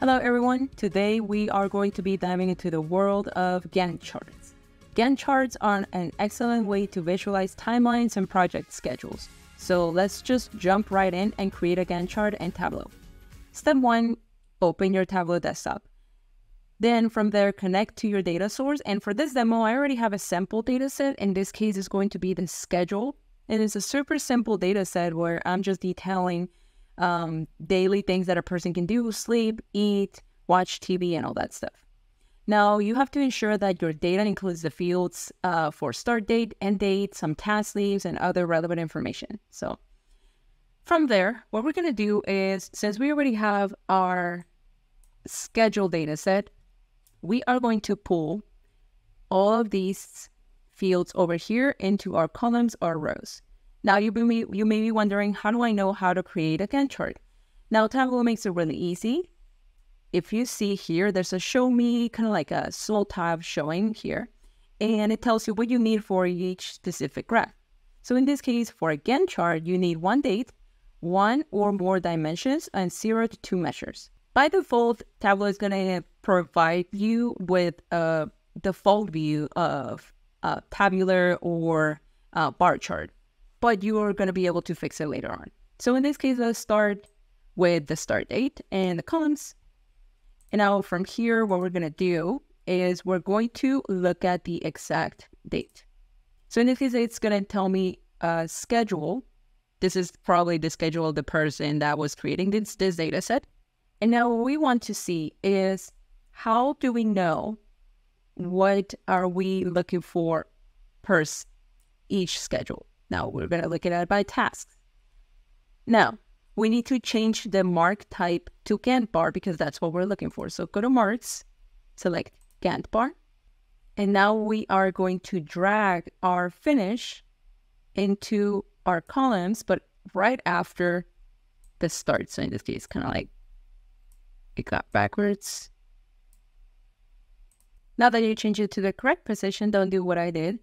Hello everyone, today we are going to be diving into the world of Gantt charts. Gantt charts are an excellent way to visualize timelines and project schedules. So let's just jump right in and create a Gantt chart in Tableau. Step 1, open your Tableau desktop. Then from there, connect to your data source. And for this demo, I already have a sample data set. In this case, it's going to be the schedule. It is a super simple data set where I'm just detailing um, daily things that a person can do sleep, eat, watch TV, and all that stuff. Now, you have to ensure that your data includes the fields uh, for start date, end date, some task leaves, and other relevant information. So, from there, what we're going to do is since we already have our schedule data set, we are going to pull all of these fields over here into our columns or rows. Now you may, you may be wondering, how do I know how to create a Gantt chart? Now Tableau makes it really easy. If you see here, there's a show me, kind of like a small tab showing here, and it tells you what you need for each specific graph. So in this case, for a Gantt chart, you need one date, one or more dimensions, and zero to two measures. By default, Tableau is going to provide you with a default view of a tabular or a bar chart but you are going to be able to fix it later on. So in this case, let's start with the start date and the columns. And now from here, what we're going to do is we're going to look at the exact date. So in this case, it's going to tell me a schedule. This is probably the schedule of the person that was creating this, this data set. And now what we want to see is how do we know what are we looking for per each schedule? Now we're going to look at it by tasks. Now we need to change the mark type to Gantt bar because that's what we're looking for. So go to marks, select Gantt bar. And now we are going to drag our finish into our columns, but right after the start. So in this case, kind of like it got backwards. Now that you change it to the correct position, don't do what I did.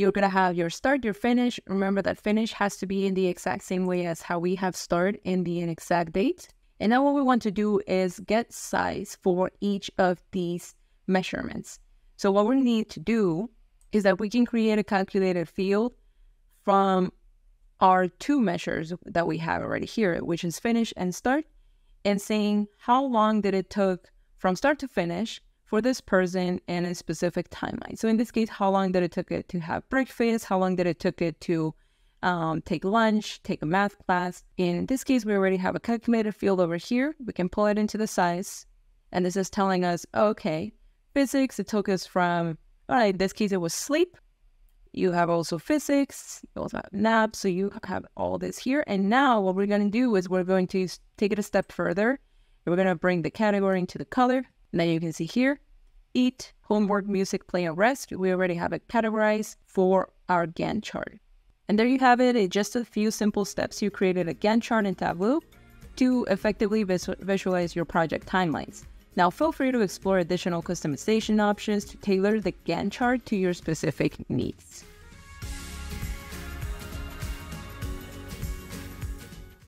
You're going to have your start, your finish. Remember that finish has to be in the exact same way as how we have start in the exact date. And now what we want to do is get size for each of these measurements. So what we need to do is that we can create a calculated field from our two measures that we have already here, which is finish and start, and saying how long did it took from start to finish for this person in a specific timeline. So in this case, how long did it took it to have breakfast? How long did it took it to um, take lunch, take a math class? In this case, we already have a calculated field over here. We can pull it into the size. And this is telling us, okay, physics, it took us from, all right, in this case, it was sleep. You have also physics, you also have nap. So you have all this here. And now what we're going to do is we're going to take it a step further. We're going to bring the category into the color. Now you can see here, eat, homework, music, play, and rest. We already have it categorized for our Gantt chart. And there you have it. In just a few simple steps, you created a Gantt chart in Tableau to effectively visualize your project timelines. Now feel free to explore additional customization options to tailor the Gantt chart to your specific needs.